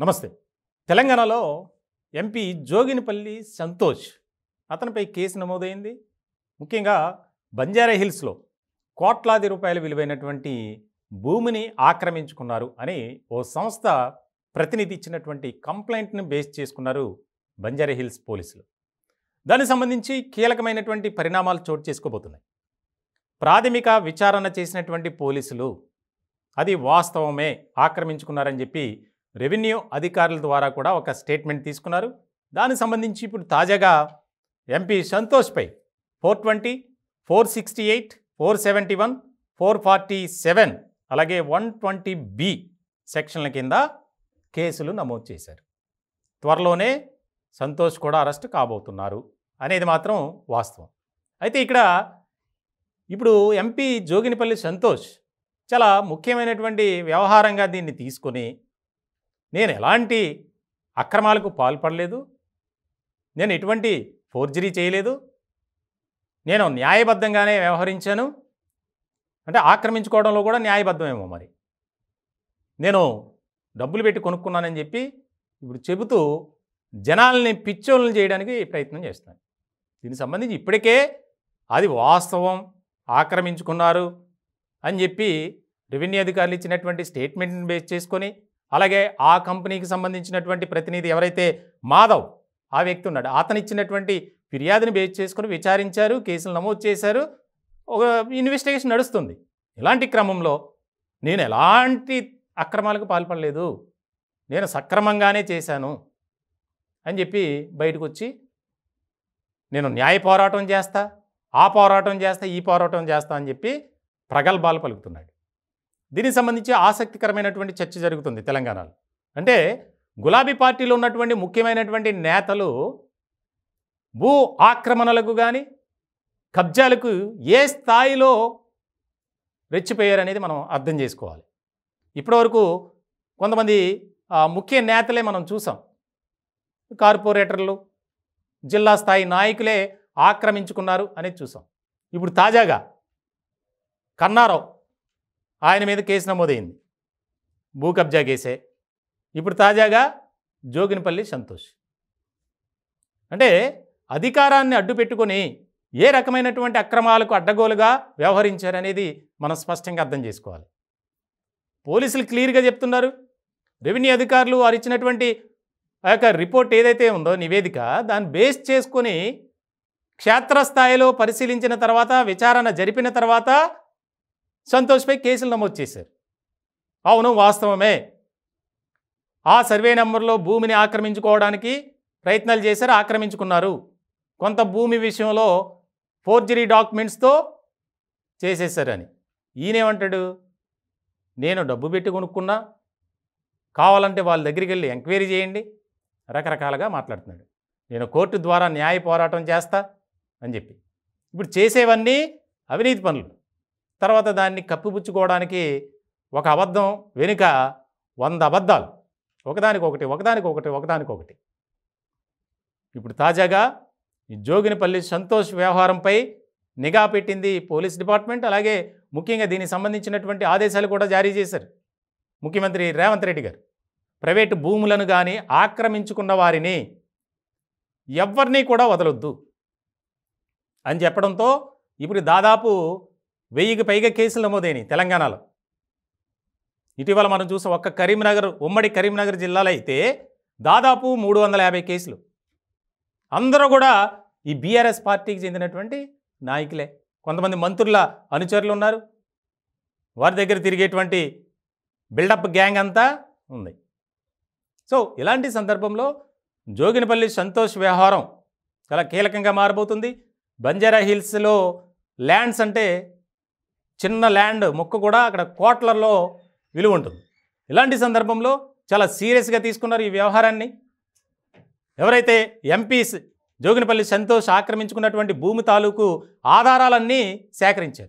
నమస్తే. తెలంగాణలో ఎంపీ జోగినిపల్లి సంతోష్. అతనిపై కేసు నమోదైంది. ముఖ్యంగా బంజారా హిల్స్లో కోట్లాది రూపాయల విలువైనటువంటి భూమిని ఆక్రమించుకున్నారు అని ఓ సంస్థ ప్రతినిధి ఇచ్చినటువంటి కంప్లైంట్ను బేస్ చేసుకున్నారు బంజారా హిల్స్ పోలీసులు. దానికి సంబంధించి కీలకమైనటువంటి పరిణామాలు చోటు చేసుకోబోతున్నాయి. ప్రాథమిక విచారణ చేసినటువంటి పోలీసులు అది వాస్తవమే ఆక్రమించుకున్నారని చెప్పి రెవెన్యూ అధికారుల ద్వారా కూడా ఒక స్టేట్మెంట్ తీసుకున్నారు. దానికి సంబంధించి ఇప్పుడు తాజాగా MP సంతోష్పై four twenty four sixty eight four seventy one four forty seven అలాగే వన్ ట్వంటీ బి సెక్షన్ల కింద కేసులు నమోదు చేశారు. త్వరలోనే సంతోష్ కూడా అరెస్ట్ కాబోతున్నారు అనేది మాత్రం వాస్తవం. అయితే ఇక్కడ ఇప్పుడు ఎంపీ జోగినిపల్లి సంతోష్ చాలా ముఖ్యమైనటువంటి వ్యవహారంగా దీన్ని తీసుకొని నేను ఎలాంటి అక్రమాలకు పాల్పడలేదు. నేను ఎటువంటి ఫోర్జరీ చేయలేదు. నేను న్యాయబద్ధంగానే వ్యవహరించాను. అంటే ఆక్రమించుకోవడంలో కూడా న్యాయబద్ధమేమో మరి. నేను డబ్బులు పెట్టి కొనుక్కున్నానని చెప్పి ఇప్పుడు చెబుతూ జనాల్ని పిచ్చోళ్ళని చేయడానికి ప్రయత్నం చేస్తున్నాను. దీనికి సంబంధించి ఇప్పటికే అది వాస్తవం ఆక్రమించుకున్నారు అని చెప్పి రెవెన్యూ అధికారులు ఇచ్చినటువంటి స్టేట్మెంట్ని బేస్ చేసుకొని అలాగే ఆ కంపెనీకి సంబంధించినటువంటి ప్రతినిధి ఎవరైతే మాధవ్ ఆ వ్యక్తి ఉన్నాడు. అతను ఇచ్చినటువంటి ఫిర్యాదుని బేస్ చేసుకుని విచారించారు కేసులు నమోదు చేశారు. ఒక ఇన్వెస్టిగేషన్ నడుస్తుంది. ఇలాంటి క్రమంలో నేను ఎలాంటి అక్రమాలకు పాల్పడలేదు. నేను సక్రమంగానే చేశాను అని చెప్పి బయటకు వచ్చి నేను న్యాయ పోరాటం చేస్తా ఆ పోరాటం చేస్తా ఈ పోరాటం చేస్తా అని చెప్పి ప్రగల్భాలు పలుకుతున్నాడు దీనికి సంబంధించి ఆసక్తికరమైనటువంటి చర్చ జరుగుతుంది తెలంగాణలో. అంటే గులాబీ పార్టీలో ఉన్నటువంటి ముఖ్యమైనటువంటి నేతలు భూ ఆక్రమణలకు కానీ కబ్జాలకు ఏ స్థాయిలో రెచ్చిపోయారనేది మనం అర్థం చేసుకోవాలి. ఇప్పటివరకు కొంతమంది ముఖ్య నేతలే మనం చూసాం. కార్పొరేటర్లు జిల్లా స్థాయి నాయకులే ఆక్రమించుకున్నారు అనేది చూసాం. ఇప్పుడు తాజాగా కన్నారావు ఆయన మీద కేసు నమోదైంది. భూ కబ్జా కేసే. ఇప్పుడు తాజాగా జోగినపల్లి సంతోష్. అంటే అధికారాన్ని అడ్డు పెట్టుకొని ఏ రకమైనటువంటి అక్రమాలకు అడ్డగోలుగా వ్యవహరించారనేది మనం స్పష్టంగా అర్థం చేసుకోవాలి. పోలీసులు క్లియర్గా చెప్తున్నారు. రెవెన్యూ అధికారులు వారు ఇచ్చినటువంటి ఆ యొక్క రిపోర్ట్ ఏదైతే ఉందో నివేదిక దాన్ని బేస్ చేసుకొని క్షేత్రస్థాయిలో పరిశీలించిన తర్వాత విచారణ జరిపిన తర్వాత సంతోష్పై కేసులు నమోదు చేశారు. అవును వాస్తవమే. ఆ సర్వే నెంబర్లో భూమిని ఆక్రమించుకోవడానికి ప్రయత్నాలు చేశారు ఆక్రమించుకున్నారు. కొంత భూమి విషయంలో ఫోర్జరీ డాక్యుమెంట్స్తో చేసేసారని ఈయనేమంటాడు? నేను డబ్బు పెట్టి కొనుక్కున్నా కావాలంటే వాళ్ళ దగ్గరికి వెళ్ళి ఎంక్వైరీ చేయండి రకరకాలుగా మాట్లాడుతున్నాడు. నేను కోర్టు ద్వారా న్యాయ పోరాటం చేస్తా అని చెప్పి. ఇప్పుడు చేసేవన్నీ అవినీతి పనులు. తర్వాత దాన్ని కప్పిపుచ్చుకోవడానికి ఒక అబద్ధం వెనుక వంద అబద్ధాలు. ఒకదానికొకటి ఒకదానికొకటి ఒకదానికొకటి. ఇప్పుడు తాజాగా ఈ జోగినిపల్లి సంతోష్ వ్యవహారంపై నిఘా పెట్టింది పోలీస్ డిపార్ట్మెంట్. అలాగే ముఖ్యంగా దీనికి సంబంధించినటువంటి ఆదేశాలు కూడా జారీ చేశారు ముఖ్యమంత్రి రేవంత్ రెడ్డి గారు. ప్రైవేటు భూములను కానీ ఆక్రమించుకున్న వారిని ఎవరిని కూడా వదలొద్దు అని చెప్పడంతో ఇప్పుడు దాదాపు వెయ్యికి పైగా కేసులు నమోదైనవి తెలంగాణలో. ఇటీవల మనం చూసాం ఒక్క కరీంనగర్ ఉమ్మడి కరీంనగర్ జిల్లాలో అయితే దాదాపు మూడు వందల యాభై కేసులు. అందరూ కూడా ఈ బీఆర్ఎస్ పార్టీకి చెందినటువంటి నాయకులే. కొంతమంది మంత్రుల అనుచరులు ఉన్నారు. వారి దగ్గర తిరిగేటువంటి బిల్డప్ గ్యాంగ్ అంతా ఉంది. సో ఇలాంటి సందర్భంలో జోగినపల్లి సంతోష్ వ్యవహారం చాలా కీలకంగా మారబోతుంది. బంజారా హిల్స్లో ల్యాండ్స్ అంటే చిన్న ల్యాండ్ మొక్క కూడా అక్కడ కోట్లలో విలువ ఉంటుంది. ఇలాంటి సందర్భంలో చాలా సీరియస్గా తీసుకున్నారు ఈ వ్యవహారాన్ని. ఎవరైతే ఎంపీస్ జోగినపల్లి సంతోష్ ఆక్రమించుకున్నటువంటి భూమి తాలూకు ఆధారాలన్నీ సేకరించారు.